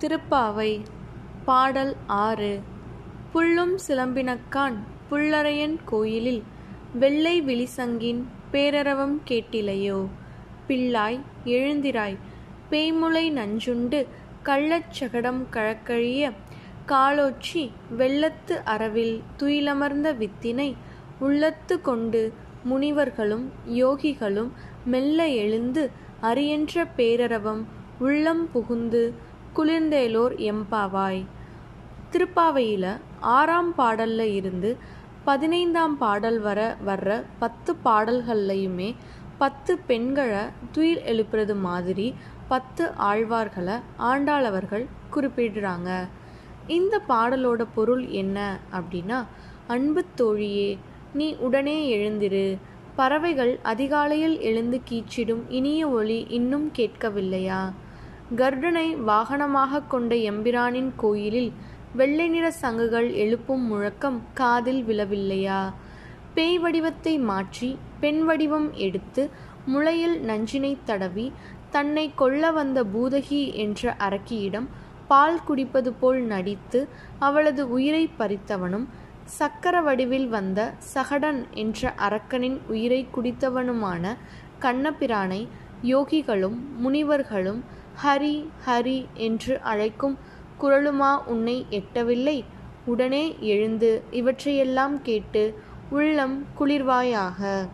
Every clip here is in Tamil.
திருப்பாவை. பாடல் ஆறு. புள்ளும் சிலம்பினக்கான் புள்ளரையன் கோயிலில் வெள்ளை விழிசங்கின் பேரரவம் கேட்டிலையோ. பிள்ளாய் எழுந்திராய். பேய்முளை நஞ்சுண்டு கள்ளச்சகடம் கழக்கழிய காலோச்சி வெள்ளத்து அறவில் துயிலமர்ந்த வித்தினை உள்ளத்து கொண்டு முனிவர்களும் யோகிகளும் மெல்ல எழுந்து அரியன்ற பேரரவம் உள்ளம் புகுந்து குளிர்ந்தேலோர் எம்பாவாய். திருப்பாவையில் ஆறாம் பாடலில் இருந்து பதினைந்தாம் பாடல் வர வர்ற பத்து பாடல்கள்லையுமே பத்து பெண்களை துயில் எழுப்புறது மாதிரி பத்து ஆழ்வார்களை ஆண்டாளவர்கள் குறிப்பிடுறாங்க. இந்த பாடலோட பொருள் என்ன அப்படின்னா அன்பு தோழியே நீ உடனே எழுந்திரு. பறவைகள் அதிகாலையில் எழுந்து கீச்சிடும் இனிய ஒளி இன்னும் கேட்கவில்லையா? கர்டனை வாகனமாக கொண்ட எம்பிரானின் கோயிலில் வெள்ளை நிற சங்குகள் எழுப்பும் முழக்கம் காதில் விழவில்லையா? பேய் வடிவத்தை மாற்றி பெண் வடிவம் எடுத்து முளையில் நஞ்சினை தடவி தன்னை கொல்ல வந்த பூதகி என்ற அரக்கியிடம் பால் குடிப்பது போல் நடித்து அவளது உயிரை பறித்தவனும் சக்கர வடிவில் வந்த சகடன் என்ற அரக்கனின் உயிரை குடித்தவனுமான கண்ணபிரானை யோகிகளும் முனிவர்களும் ஹரி ஹரி என்று அழைக்கும் குரலுமா உன்னை எட்டவில்லை? உடனே எழுந்து இவற்றையெல்லாம் கேட்டு உள்ளம் குளிர்வாயாக.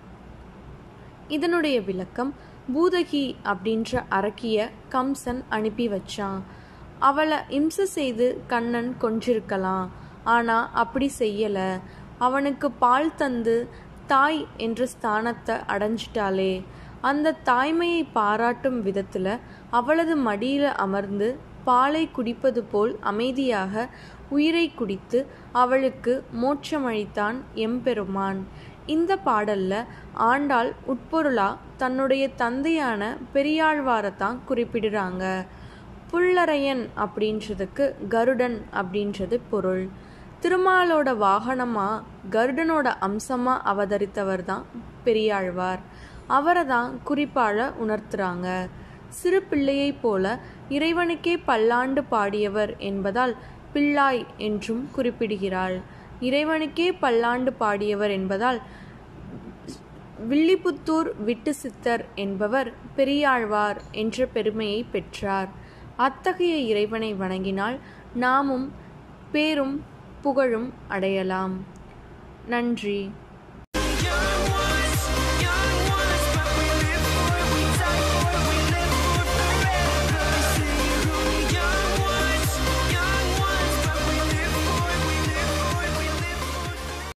இதனுடைய விளக்கம் பூதகி அப்படின்ற அரக்கிய கம்சன் அனுப்பி வச்சான். அவளை இம்சை செய்து கண்ணன் கொன்றிருக்கலாம். ஆனா அப்படி செய்யல. அவனுக்கு பால் தந்து தாய் என்ற ஸ்தானத்தை அடைஞ்சிட்டாளே. அந்த தாய்மையை பாராட்டும் விதத்துல அவளது மடியில அமர்ந்து பாலை குடிப்பது போல் அமைதியாக உயிரை குடித்து அவளுக்கு மோட்சமளித்தான் எம்பெருமான். இந்த பாடல்ல ஆண்டாள் உட்பொருளா தன்னுடைய தந்தையான பெரியாழ்வாரத்தான் குறிப்பிடுறாங்க. புல்லரையன் அப்படின்றதுக்கு கருடன் அப்படின்றது பொருள். திருமாலோட வாகனமா கருடனோட அம்சமா அவதரித்தவர் தான் பெரியாழ்வார். அவரை தான் குறிப்பாக உணர்த்துறாங்க. சிறு பிள்ளையைப் போல இறைவனுக்கே பல்லாண்டு பாடியவர் என்பதால் பிள்ளாய் என்றும் குறிப்பிடுகிறாள். இறைவனுக்கே பல்லாண்டு பாடியவர் என்பதால் வில்லிபுத்தூர் விட்டு சித்தர் என்பவர் பெரியாழ்வார் என்ற பெருமையை பெற்றார். அத்தகைய இறைவனை வணங்கினால் நாமும் பேரும் புகழும் அடையலாம். நன்றி.